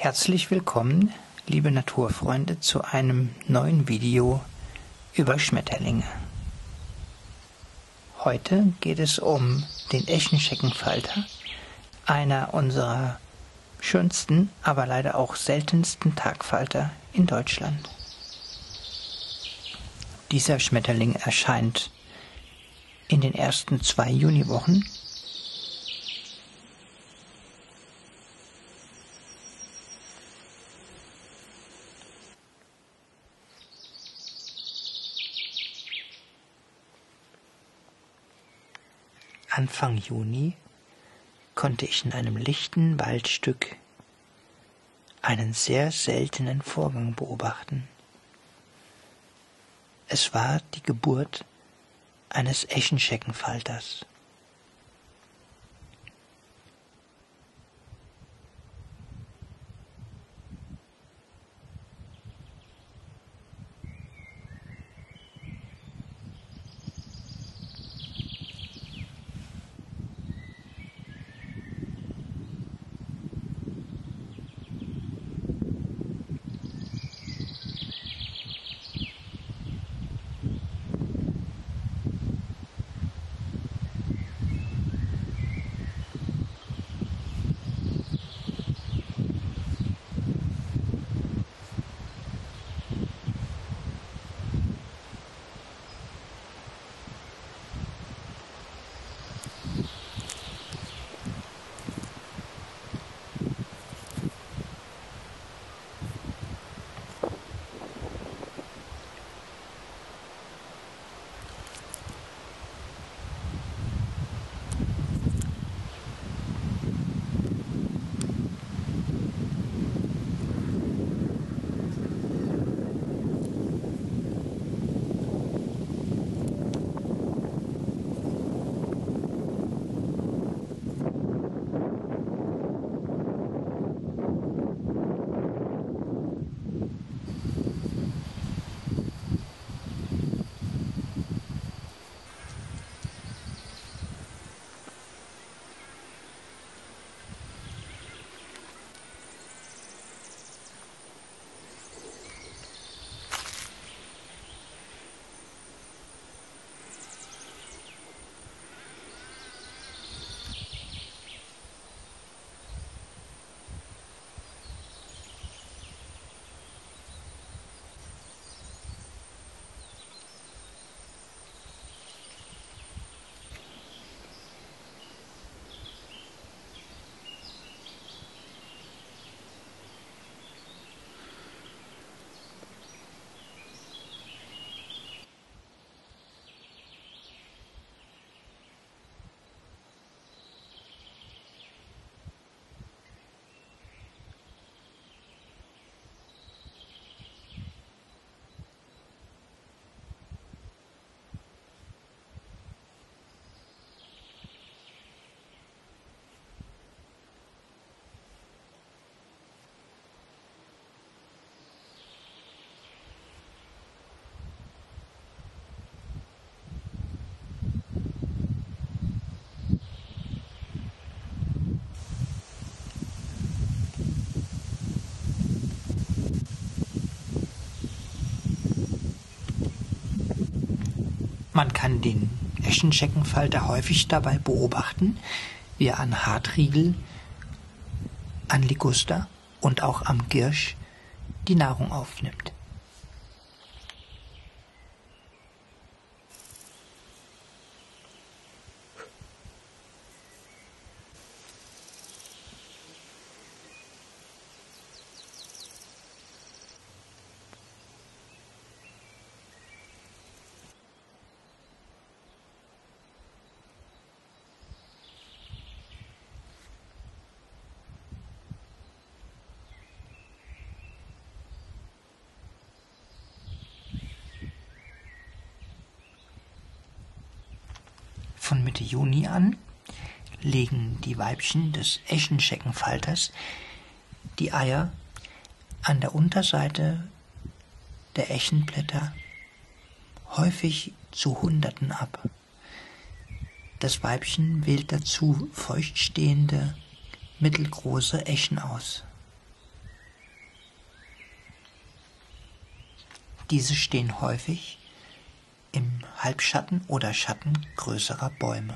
Herzlich willkommen, liebe Naturfreunde, zu einem neuen Video über Schmetterlinge. Heute geht es um den Eschenscheckenfalter, einer unserer schönsten, aber leider auch seltensten Tagfalter in Deutschland. Dieser Schmetterling erscheint in den ersten zwei Juniwochen Anfang Juni konnte ich in einem lichten Waldstück einen sehr seltenen Vorgang beobachten. Es war die Geburt eines Eschenscheckenfalters. Man kann den Eschenscheckenfalter häufig dabei beobachten, wie er an Hartriegel, an Liguster und auch am Girsch die Nahrung aufnimmt. Von Mitte Juni an legen die Weibchen des Eschenscheckenfalters die Eier an der Unterseite der Eschenblätter häufig zu Hunderten ab. Das Weibchen wählt dazu feuchtstehende, mittelgroße Eschen aus. Diese stehen häufig im Halbschatten oder Schatten größerer Bäume.